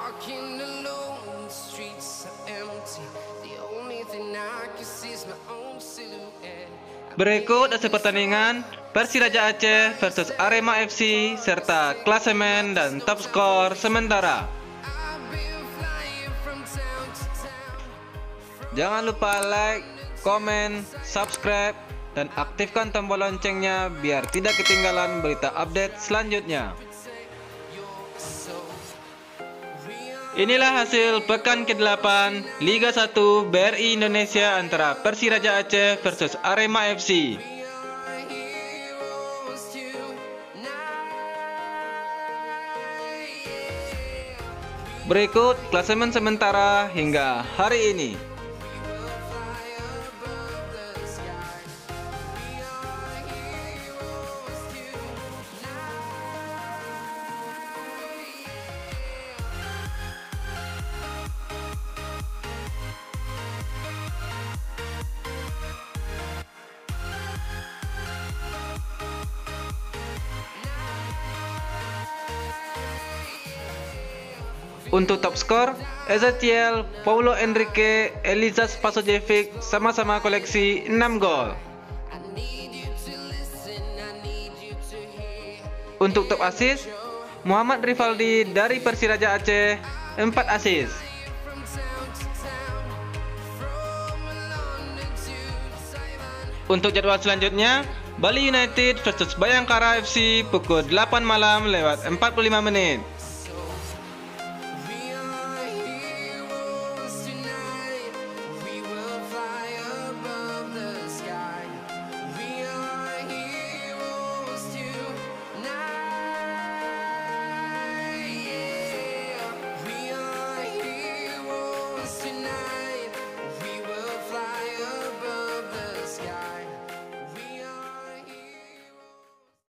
walking alone, the streets are empty. The only thing I can see is my own silhouette. Berikut hasil pertandingan Persiraja Aceh versus Arema FC serta klasemen dan top skor sementara. Jangan lupa like, komen, subscribe, dan aktifkan tombol loncengnya biar tidak ketinggalan berita update selanjutnya. Inilah hasil pekan ke-8 Liga 1 BRI Indonesia antara Persiraja Aceh versus Arema FC. Berikut klasemen sementara hingga hari ini. Untuk top skor, Ezekiel, Paulo Enrique, Elizas Pasojevic sama-sama koleksi 6 gol. Untuk top assist, Muhammad Rivaldi dari Persiraja Aceh 4 assist. Untuk jadwal selanjutnya, Bali United versus Bayangkara FC pukul 8 malam lewat 45 menit.